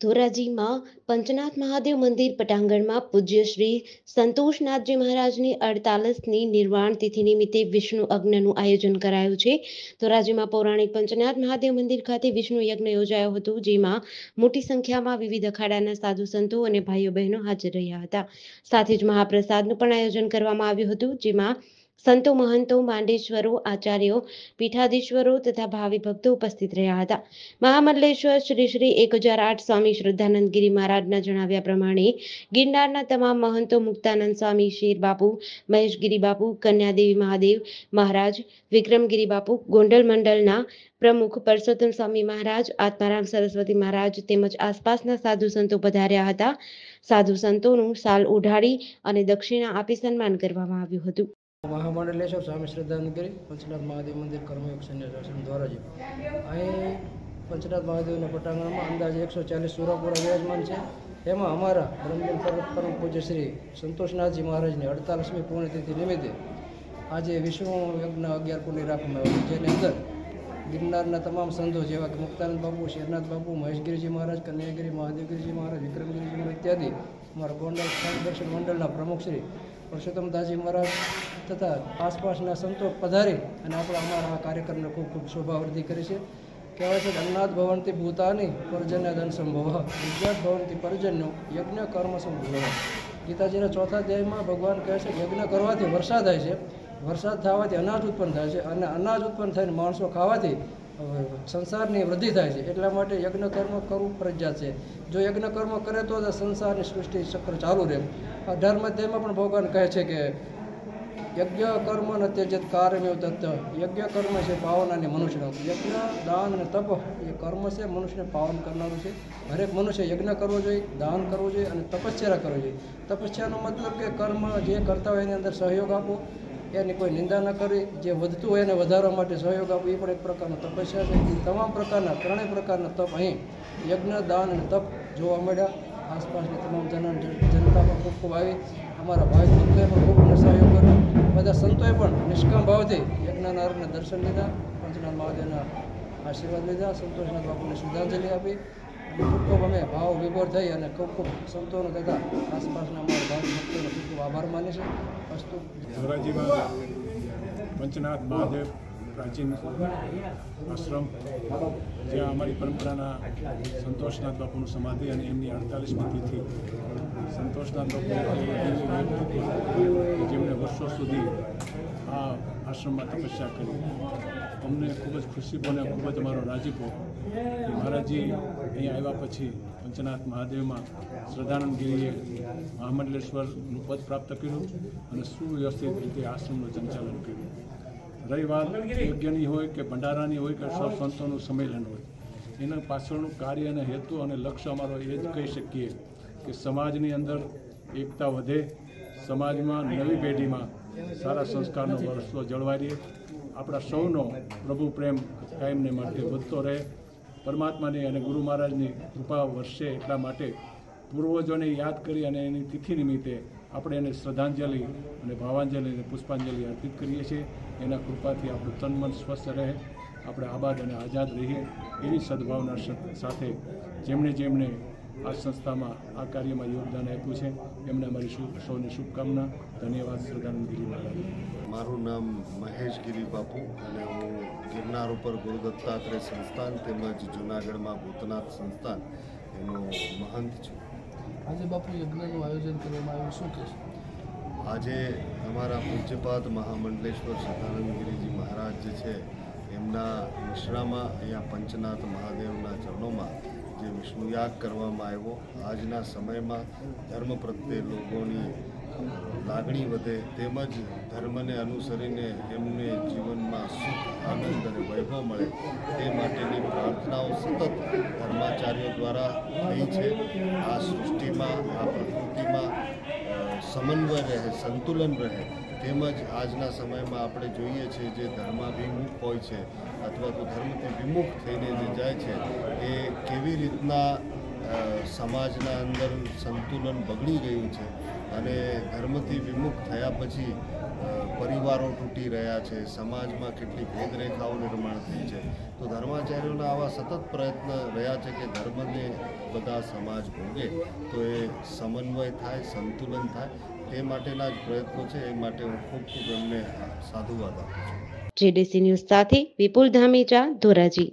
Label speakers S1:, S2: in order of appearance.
S1: ધોરાજીમાં પંચનાથ મહાદેવ મંદિર પટાંગણમાં પૂજ્ય શ્રી સંતોષનાથજી મહારાજની અડતાલીસની નિર્વાણ તિથિ નિમિત્તે વિષ્ણુ યજ્ઞનું આયોજન કરાયું છે. ધોરાજીમાં પૌરાણિક પંચનાથ મહાદેવ મંદિર ખાતે વિષ્ણુ યજ્ઞ યોજાયો હતો, જેમાં મોટી સંખ્યામાં વિવિધ અખાડાના સાધુ સંતો અને ભાઈઓ બહેનો હાજર રહ્યા હતા. સાથે જ મહાપ્રસાદનું પણ આયોજન કરવામાં આવ્યું હતું, જેમાં સંતો મહંતો, માંડેશ્વરો, આચાર્યો, પીઠાધીશ્વરો તથા ભાવિ ભક્તો ઉપસ્થિત રહ્યા હતા. મહામંડલેશ્વર શ્રી શ્રી એક હજાર આઠ સ્વામી શ્રદ્ધાનંદ ગિરી મહારાજના જણાવ્યા પ્રમાણે ગિરનારના તમામ મહંતો મુક્તાનંદ સ્વામી, શેર બાપુ, મહેશગીરી બાપુ, કન્યાદેવી મહાદેવ મહારાજ, વિક્રમગીરી બાપુ, ગોંડલ મંડળના પ્રમુખ પરસોત્તમ સ્વામી મહારાજ, આત્મારામ સરસ્વતી મહારાજ તેમજ આસપાસના સાધુ સંતો પધાર્યા હતા. સાધુ સંતોનું સાલ ઉઢાડી અને દક્ષિણા આપી સન્માન કરવામાં આવ્યું હતું.
S2: મહામંડલેશ્વર સ્વામી શ્રદ્ધાંજલિ પંચનાથ મહાદેવ મંદિર કર્મયોગ સૈન્ય દ્વારા ધોરાજી અહીં પંચનાથ મહાદેવના પટાંગણમાં અંદાજે એકસો ચાલીસ સુરાપુરા વિરાજમાન છે. એમાં અમારા બ્રહ્મલીન પરમ પૂજ્ય શ્રી સંતોષનાથજી મહારાજની અડતાલીસમી પુણ્યતિથિ નિમિત્તે આજે વિષ્ણુ યજ્ઞ અગિયાર કુંડી રાખવામાં આવ્યું જેની અંદર ગિરનારના તમામ સંતો જેવા કે મુક્તાનંદ બાપુ, શેરનાથ બાપુ, મહેશગીરીજી મહારાજ, કન્યાગીરી મહાદેવગીરીજી મહારાજ, વિક્રમગીરીજી મહારાજ ઇત્યાદિ અમારા ગોંડલ સ્થાન દર્શન મંડળના પ્રમુખ શ્રી પરસોત્તમદાસજી મહારાજ તથા આસપાસના સંતો પધારી અને આપણે અમારા આ કાર્યક્રમને ખૂબ ખૂબ શોભાવૃદ્ધિ કરી છે. કહેવાય છે કે ભવનથી ભૂતાની પર્જન્ય ધન સંભવ. વિદ્યાત ભવનથી પર્જન્યો યજ્ઞ કર્મ સંભવ. ગીતાજીના ચોથા અધ્યાયમાં ભગવાન કહે છે યજ્ઞ કરવાથી વરસાદ થાય છે. વરસાદ થવાથી અનાજ ઉત્પન્ન થાય છે અને અનાજ ઉત્પન્ન થઈને માણસો ખાવાથી સંસારની વૃદ્ધિ થાય છે. એટલા માટે યજ્ઞ કર્મ કરવું ફરજિયાત છે. જો યજ્ઞ કર્મ કરે તો સંસારની સૃષ્ટિ ચક્ર ચાલુ રહે. અઢાર મધ્યમાં પણ ભગવાન કહે છે કે યજ્ઞ કર્મ ન ત્યજત કાર્યમેવ તત્વ યજ્ઞ કર્મ છે પાવન અને મનુષ્યનો. યજ્ઞ, દાન અને તપ એ કર્મ છે, મનુષ્યને પાવન કરનારું છે. હરેક મનુષ્ય યજ્ઞ કરવો જોઈએ, દાન કરવું જોઈએ અને તપસ્યા કરવી જોઈએ. તપસ્યાનો મતલબ કે કર્મ જે કરતા હોય એની અંદર સહયોગ આપવો. એની કોઈ નિંદા ન કરવી જે વધતું હોય એને વધારવા માટે સહયોગ આપવો એ પણ એક પ્રકારનો તપસ્યા છે. એ તમામ પ્રકારના, ત્રણેય પ્રકારના તપ અહીં યજ્ઞ, દાન અને તપ જોવા મળ્યા. આસપાસની તમામ જન જનતા પણ ખૂબ ખૂબ આવી. અમારા ભાઈ ભક્તોએ પણ ખૂબ સહયોગ કર્યો. બધા સંતોએ પણ નિષ્કામ ભાવથી યજ્ઞના દર્શન લીધા. પંચનાથ મહાદેવના આશીર્વાદ લીધા. સંતોષનાથ બાપુને શ્રદ્ધાંજલિ આપી. ખૂબ અમે ભાવ વિભોર થઈ અને ખૂબ ખૂબ સંતોનો તથા આસપાસના અમારા ભાવ ભક્તોનો ખૂબ ખૂબ આભાર માની છે
S3: ધોરાજીમાં પંચનાથ મહાદેવ પ્રાચીન આશ્રમ, જ્યાં અમારી પરંપરાના સંતોષનાથ બાપુનું સમાધિ અને એમની અડતાલીસમી તિથિ. સંતોષનાથ બાપુ જેમણે વર્ષો સુધી આ આશ્રમમાં તપસ્યા કરી. અમને ખૂબ જ ખુશી અને ખૂબ જ અમારો રાજીપો કે મહારાજજી અહીંયા આવ્યા પછી પંચનાથ મહાદેવમાં શ્રદ્ધાનંદગીરીએ મહામંડલેશ્વરનું પદ પ્રાપ્ત કર્યું અને સુવ્યવસ્થિત રીતે આશ્રમનું સંચાલન કર્યું. રહી વાત યજ્ઞની હોય કે ભંડારાની હોય કે સૌ સંતોનું સંમેલન હોય, એના પાછળનું કાર્ય અને હેતુ અને લક્ષ્ય અમારો એ જ કહી શકીએ કે સમાજની અંદર એકતા વધે, સમાજમાં નવી પેઢીમાં સારા સંસ્કારનો વર્ષો જળવાઈ રહે. આપણા સૌનો પ્રભુ પ્રેમ કાયમને માટે વધતો રહે. પરમાત્માની અને ગુરુ મહારાજની કૃપા વર્ષે એટલા માટે પૂર્વજોને યાદ કરી અને એની તિથિ નિમિત્તે આપણે એને શ્રદ્ધાંજલિ અને ભાવાંજલિ અને પુષ્પાંજલિ અર્પિત કરીએ છીએ. એના કૃપાથી આપણું તન મન સ્વસ્થ રહે. આપણે આબાદ અને આઝાદ રહીએ એવી સદભાવના સાથે જેમણે જેમણે આ સંસ્થામાં આ કાર્યમાં યોગદાન આપ્યું છે. એમને અમારી શુભ સૌની શુભકામના. ધન્યવાદ શ્રદ્ધાનંદગીરી મહારાજ
S4: મારું નામ મહેશ ગિરી બાપુ અને હું ગિરનાર ઉપર ગુરુ દત્તાત્રેય સંસ્થાન તેમજ જૂનાગઢમાં ભૂતનાથ સંસ્થાન એનો મહંત છું.
S2: આજે બાપુ યજ્ઞનું આયોજન કરવામાં આવ્યું શું કહેશો?
S4: આજે અમારા પૂજ્યપાદ મહામંડલેશ્વર સદાનંદગીરીજી મહારાજ જે છે એમના મિશ્રામાં અહીંયા પંચનાથ મહાદેવના ચરણોમાં વિષ્ણુયાગ કરવામાં આવ્યો. આજના સમયમાં ધર્મ પ્રત્યે લોકોની લાગણી વધે તેમજ ધર્મને અનુસરીને એમને જીવનમાં સુખ, આનંદ અને વૈભવ મળે તે માટેની પ્રાર્થનાઓ સતત ધર્માચાર્યો દ્વારા થઈ છે. આ સૃષ્ટિમાં, આ પ્રકૃતિમાં સમન્વય રહે, સંતુલન રહે તેમજ આજના સમયમાં આપણે જોઈએ છીએ જે ધર્માભિમુખ હોય છે અથવા તો ધર્મથી વિમુખ થઈને જે જાય છે કેવી રીતના સમાજના અંદર સંતુલન બગડી ગયું છે અને ધર્મથી વિમુખ થયા પછી પરિવારો તૂટી રહ્યા છે, સમાજમાં કેટલી ભેદરેખાઓ નિર્માણ થઈ છે. તો ધર્માચાર્યોના આવા સતત પ્રયત્ન રહ્યા છે કે ધર્મને બધા સમાજ ભોગે, તો એ સમન્વય થાય, સંતુલન થાય. તે માટેના જ પ્રયત્નો છે, એ માટે હું ખૂબ ખૂબ એમને સાધુવાદ આપું છું.
S1: જેડીસી ન્યૂઝ સાથે વિપુલ ધામેચા ધોરાજી.